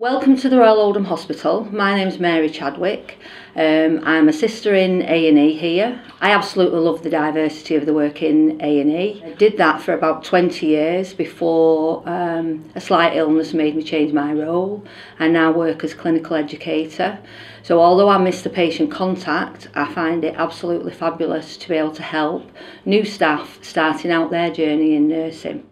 Welcome to the Royal Oldham Hospital. My name's Mary Chadwick. Um, I'm a sister in A&E here. I absolutely love the diversity of the work in A&E. I did that for about 20 years before um, a slight illness made me change my role. I now work as clinical educator. So although I miss the patient contact, I find it absolutely fabulous to be able to help new staff starting out their journey in nursing.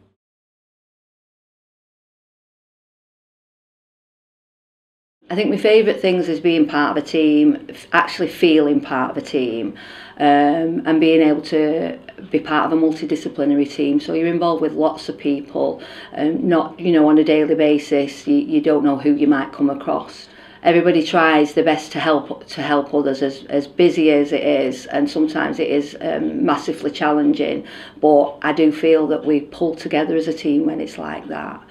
I think my favourite things is being part of a team, actually feeling part of a team, um, and being able to be part of a multidisciplinary team. So you're involved with lots of people, um, not you know on a daily basis. You, you don't know who you might come across. Everybody tries their best to help to help others as, as busy as it is, and sometimes it is um, massively challenging. But I do feel that we pull together as a team when it's like that.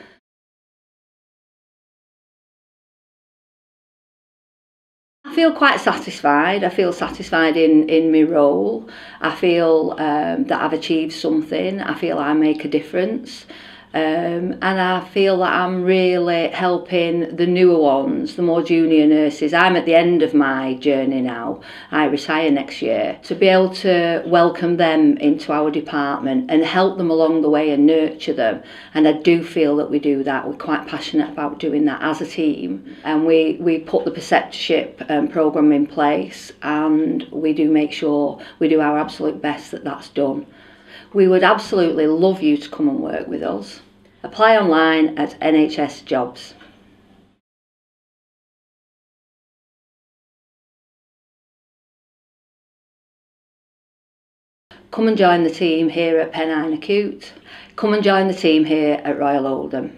feel quite satisfied. I feel satisfied in, in my role. I feel um, that I've achieved something. I feel I make a difference. Um, and I feel that I'm really helping the newer ones, the more junior nurses. I'm at the end of my journey now. I retire next year. To be able to welcome them into our department and help them along the way and nurture them. And I do feel that we do that. We're quite passionate about doing that as a team. And we, we put the preceptorship um, programme in place and we do make sure we do our absolute best that that's done. We would absolutely love you to come and work with us. Apply online at NHS Jobs. Come and join the team here at Pennine Acute. Come and join the team here at Royal Oldham.